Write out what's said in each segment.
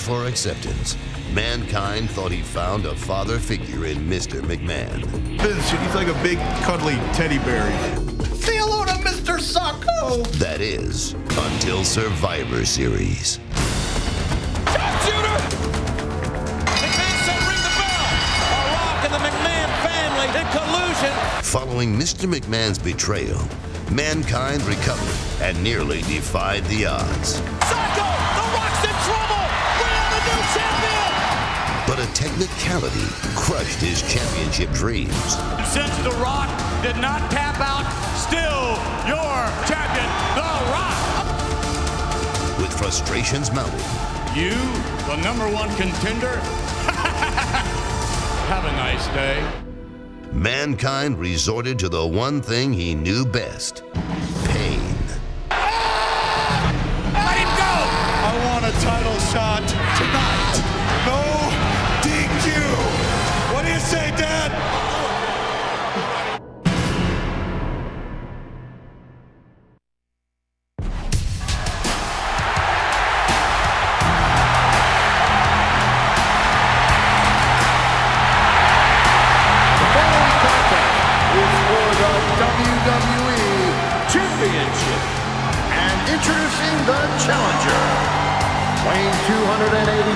for acceptance, mankind thought he found a father figure in Mr. McMahon. Vince, he's like a big, cuddly teddy bear. Say hello to Mr. Socko! That is, until Survivor Series. Sharpshooter! McMahon said ring the bell! A Rock and the McMahon family in collusion. Following Mr. McMahon's betrayal, mankind recovered and nearly defied the odds. Socko! The new champion! But a technicality crushed his championship dreams. Since The Rock did not tap out, still your champion, The Rock. With frustrations mounting, You, the number one contender? Have a nice day. mankind resorted to the one thing he knew best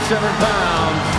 287 pounds,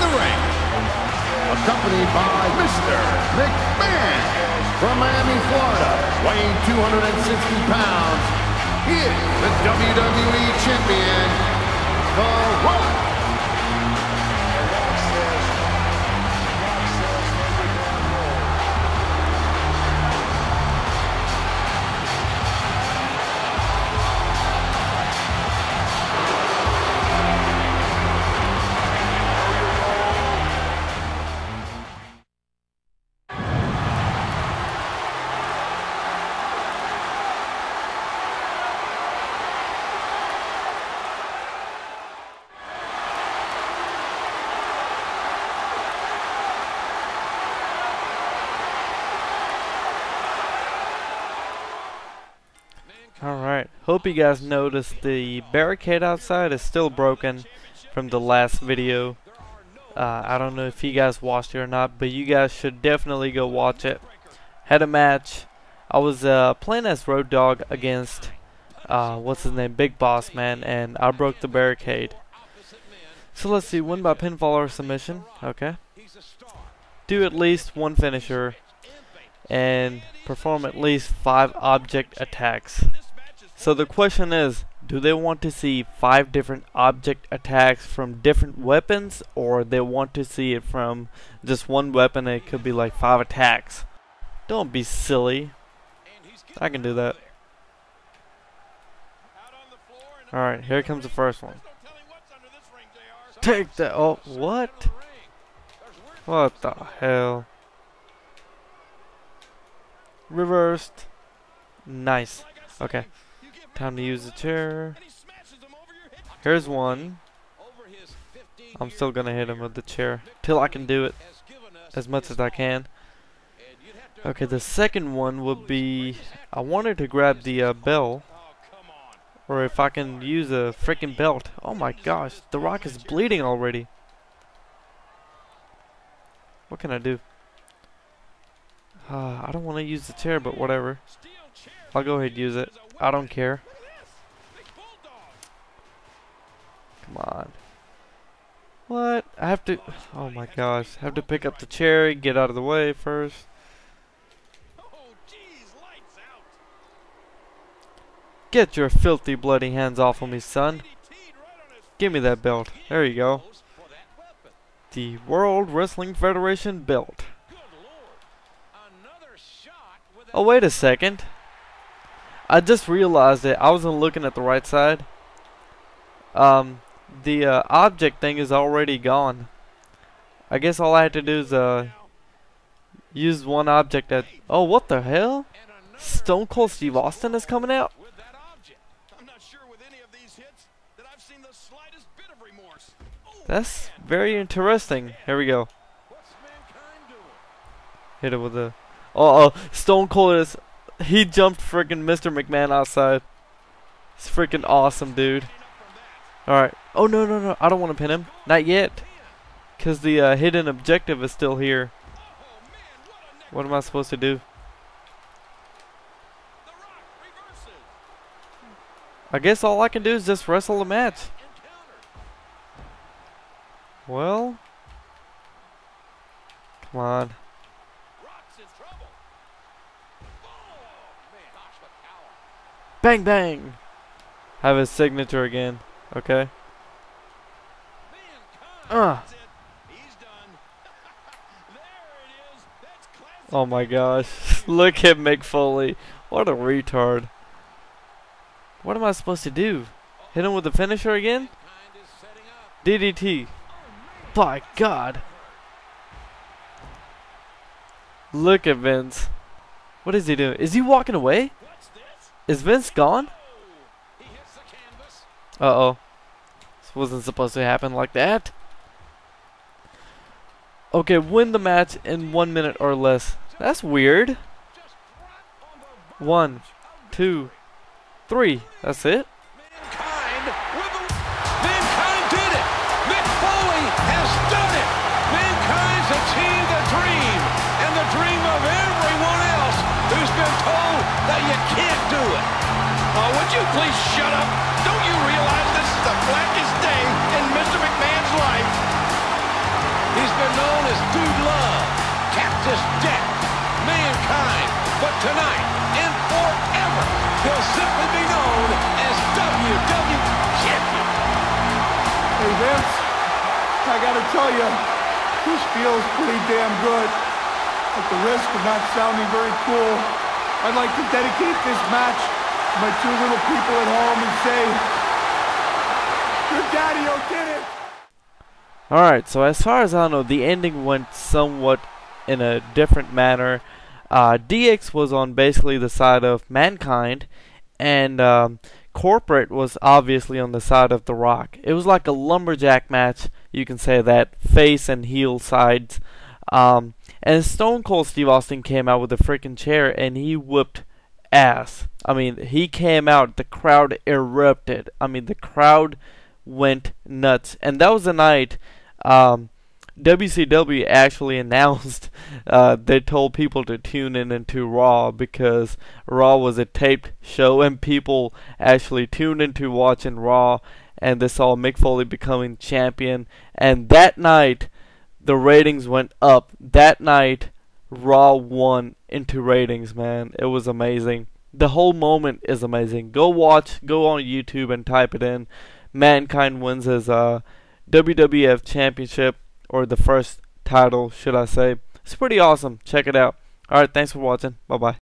the ring, accompanied by Mr. McMahon from Miami, Florida, weighing 260 pounds, he is the WWE Champion, The Rock. Hope you guys noticed the barricade outside is still broken from the last video. Uh, I don't know if you guys watched it or not, but you guys should definitely go watch it. Had a match. I was uh, playing as Road Dog against, uh, what's his name, Big Boss Man, and I broke the barricade. So let's see, win by pinfall or submission. Okay. Do at least one finisher and perform at least five object attacks. So the question is, do they want to see five different object attacks from different weapons or they want to see it from just one weapon it could be like five attacks? Don't be silly. I can do that. Alright, here comes the first one. Take that. Oh, what? What the hell? Reversed. Nice. Okay. Time to use the chair. Here's one. I'm still gonna hit him with the chair. Till I can do it. As much as I can. Okay, the second one would be... I wanted to grab the uh, bell. Or if I can use a freaking belt. Oh my gosh, the rock is bleeding already. What can I do? Uh, I don't want to use the chair, but whatever. I'll go ahead and use it. I don't care. Come on. What? I have to... Oh my gosh. I have to pick up the chair, get out of the way first. Get your filthy bloody hands off of me, son. Give me that belt. There you go. The World Wrestling Federation belt. Oh, wait a second. I just realized that I wasn't looking at the right side. Um, the uh, object thing is already gone. I guess all I had to do is uh, use one object that... Oh, what the hell? Stone Cold Steve Austin is coming out? That's very interesting. Here we go. Hit it with a... Uh oh, Stone Cold is... He jumped freaking Mr. McMahon outside. It's freaking awesome, dude. Alright. Oh, no, no, no. I don't want to pin him. Not yet. Because the uh, hidden objective is still here. What am I supposed to do? I guess all I can do is just wrestle the match. Well. Come on. Bang bang! Have his signature again. Okay. Uh. Oh my gosh. Look at Mick Foley. What a retard. What am I supposed to do? Hit him with the finisher again? DDT. By God. Look at Vince. What is he doing? Is he walking away? Is Vince gone? Uh-oh. This wasn't supposed to happen like that. Okay, win the match in one minute or less. That's weird. One, two, three. That's it. would you please shut up? Blackest day in Mr. McMahon's life? He's been known as Dude Love, Cactus Jack, Mankind, but tonight and forever, he'll simply be known as WW Champion. Hey, Vince, I gotta tell you, this feels pretty damn good. At the risk of not sounding very cool, I'd like to dedicate this match to my two little people at home and say, daddy did it. Alright, so as far as I know, the ending went somewhat in a different manner. Uh, DX was on basically the side of Mankind, and um, Corporate was obviously on the side of The Rock. It was like a lumberjack match, you can say that, face and heel sides. Um, and Stone Cold Steve Austin came out with a freaking chair, and he whooped ass. I mean, he came out, the crowd erupted. I mean, the crowd went nuts. And that was the night um, WCW actually announced uh, they told people to tune in into Raw because Raw was a taped show and people actually tuned into watching Raw and they saw Mick Foley becoming champion. And that night, the ratings went up. That night, Raw won into ratings, man. It was amazing. The whole moment is amazing. Go watch, go on YouTube and type it in. Mankind wins his uh, WWF Championship, or the first title, should I say. It's pretty awesome. Check it out. Alright, thanks for watching. Bye bye.